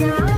Yeah.